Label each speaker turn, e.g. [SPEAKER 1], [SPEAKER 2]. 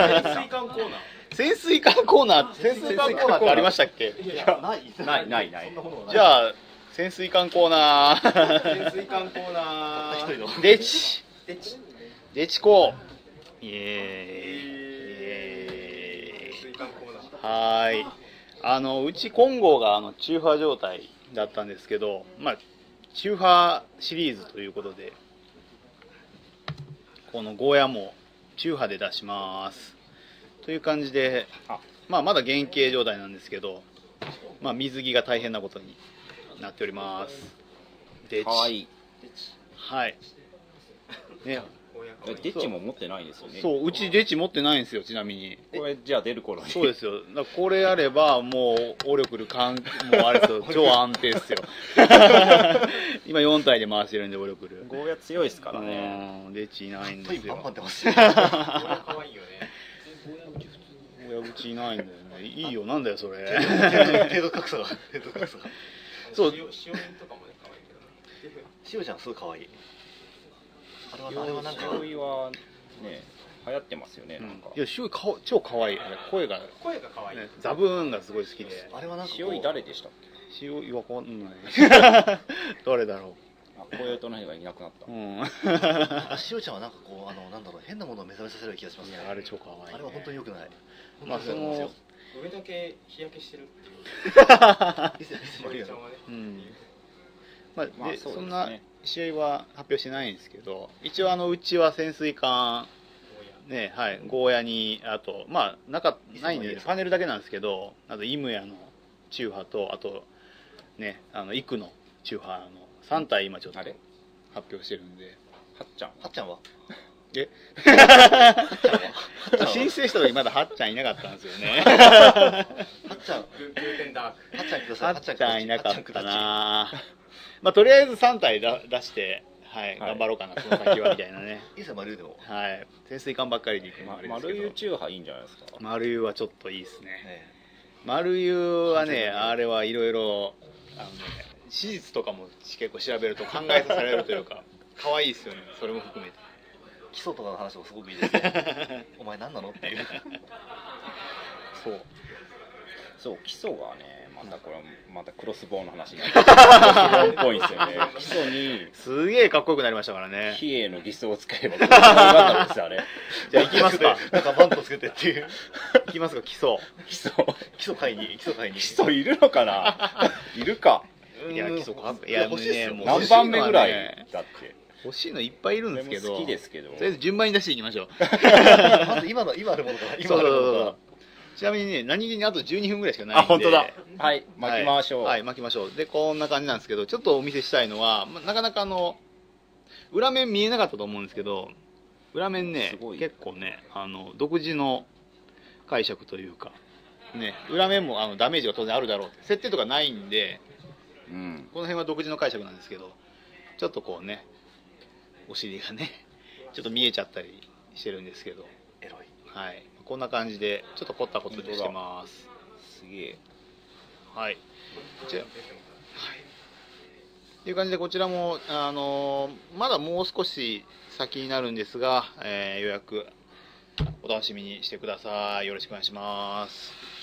[SPEAKER 1] 潜水艦コーナー。
[SPEAKER 2] 潜水艦コーナー潜水艦コーナーってありましたっけ？
[SPEAKER 1] いやない
[SPEAKER 3] ないないない
[SPEAKER 2] じゃあ潜水艦コーナー。
[SPEAKER 1] 潜水艦コーナー。
[SPEAKER 2] デチ。
[SPEAKER 1] でち
[SPEAKER 2] デチ。コイエー。イ
[SPEAKER 1] 潜水艦コーナー
[SPEAKER 2] はーい。あのうち金剛があの中波状態だったんですけどまあ中波シリーズということでこのゴーヤも中波で出します。という感じで
[SPEAKER 3] あ。
[SPEAKER 2] まあまだ原型状態なんですけどまあ水着が大変なことになっております。デチ
[SPEAKER 3] かわいい。
[SPEAKER 2] はい。ね
[SPEAKER 3] えデッチも持ってないですよね。
[SPEAKER 2] そううちデチ持ってないんですよちなみに。
[SPEAKER 3] これじゃあ出る頃に
[SPEAKER 2] そうですよ。だからこれあればもうオレクルかんもうあれですよ。超安定ですよ。今4体で回してるんでオレクル。
[SPEAKER 3] ゴーヤ強いですからね。
[SPEAKER 2] うんデチいないんですよ。
[SPEAKER 4] バン出ますよ
[SPEAKER 1] 可愛いよね。
[SPEAKER 2] 親うちいないんだよね。いいよなんだよそれ。
[SPEAKER 4] 程度格差が 程度格差が。
[SPEAKER 2] そう。
[SPEAKER 1] 塩塩塩とかもね可愛いけどね
[SPEAKER 4] しおちゃんすごい可愛いあれはあれはなんか
[SPEAKER 3] 塩いはね流行ってますよね
[SPEAKER 2] うん
[SPEAKER 3] なん。か
[SPEAKER 2] いやシュウかわ超可愛いあれ声が、ね、
[SPEAKER 1] 声が可愛い
[SPEAKER 2] ザブーンがすごい好きで。
[SPEAKER 4] あれはなんかこう
[SPEAKER 3] 塩い誰でしたっけ？
[SPEAKER 2] 塩いわかんない。誰だろ
[SPEAKER 3] あコヨトの人がいなくなった。
[SPEAKER 2] ううん。
[SPEAKER 4] あしおちゃんはなんかこうあのなんだろう変なものを目覚めさせる気がしますね。
[SPEAKER 2] あれ超可愛い、ね、
[SPEAKER 4] あれは本当に良くない。
[SPEAKER 2] まあ
[SPEAKER 4] 本当に良くない。と思い
[SPEAKER 1] 上だけ日焼けしてるっていう。
[SPEAKER 2] うん。まあ、で、
[SPEAKER 3] まあそうですね。
[SPEAKER 2] そんな試合は発表してないんですけど一応あのうちは潜水艦ねはいゴーヤにあとまあ中ないんでパネルだけなんですけどあとイムヤの中波とあとねあのイクの中波の3体今ちょっと発表してるんで。
[SPEAKER 3] はっちゃん？
[SPEAKER 4] はっちゃんは？
[SPEAKER 2] え？
[SPEAKER 4] はっちゃんは？
[SPEAKER 2] 申請した時まだはっちゃんいなかったんですよね。
[SPEAKER 4] はっちゃん。はっちゃんくださ
[SPEAKER 2] はいっちゃんいなかった
[SPEAKER 4] は
[SPEAKER 2] なまあとりあえず3体だ出してはい、
[SPEAKER 3] はい。
[SPEAKER 2] 頑張ろうかなその先はみたいなね。
[SPEAKER 4] いいですよ丸でも。
[SPEAKER 2] はい。潜水艦ばっかりでいくの
[SPEAKER 3] ま
[SPEAKER 2] もあれですけ
[SPEAKER 3] 丸
[SPEAKER 2] ど
[SPEAKER 3] 湯中波いいんじゃないですか？
[SPEAKER 2] 丸湯はちょっといいですね。
[SPEAKER 4] ね。
[SPEAKER 2] 丸湯はねあれはいろいろあのね史実とかも結構調べると考えさせられるというか 可愛いですよね。それも含めて。
[SPEAKER 4] 基礎とかの話もすごくいいですねお前何なの？っていう。
[SPEAKER 2] そう。
[SPEAKER 3] そう基礎がねまたこれまたクロスボウの話になってクロスボウっぽいんですよね。基礎に
[SPEAKER 2] すげえかっこよくなりましたからね。
[SPEAKER 3] 比叡の偽装を使えばよかったですあれ。
[SPEAKER 2] じゃあ行きますか。
[SPEAKER 4] なんかバントつけてっていう。
[SPEAKER 2] 行きますか。基礎
[SPEAKER 3] 基礎
[SPEAKER 4] 基礎会に基礎会に
[SPEAKER 3] 基礎いるのかないるか
[SPEAKER 2] いや基礎かいい
[SPEAKER 4] いや欲しいっすよ
[SPEAKER 2] もう。
[SPEAKER 3] 何番目ぐらい
[SPEAKER 2] 欲しいのはね
[SPEAKER 3] だって
[SPEAKER 2] 欲しいのいっぱいいるんですけど
[SPEAKER 3] 好きですけど
[SPEAKER 2] とりあえず順番に出していきましょう。
[SPEAKER 4] まず今の今あるものから今
[SPEAKER 2] そう。そう。
[SPEAKER 4] あるものか
[SPEAKER 2] そうちなみにね何気にあと12分ぐらいしかないんで。
[SPEAKER 3] あ本当だ。はい。巻きましょう、
[SPEAKER 2] はい、はい巻きましょう。でこんな感じなんですけどちょっとお見せしたいのは、まなかなかあの裏面見えなかったと思うんですけど裏面ね結構ねあの独自の解釈というかね裏面もあのダメージが当然あるだろうって設定とかないんで
[SPEAKER 3] うん。
[SPEAKER 2] この辺は独自の解釈なんですけどちょっとこうねお尻がねちょっと見えちゃったりしてるんですけど。
[SPEAKER 4] エロい。
[SPEAKER 2] はいこんな感じでちょっと凝ったことにしてます。
[SPEAKER 3] すげえ。
[SPEAKER 2] はい。じゃあはい。いう感じでこちらも、あのーまだもう少し先になるんですが、えー予約お楽しみにしてください。よろしくお願いします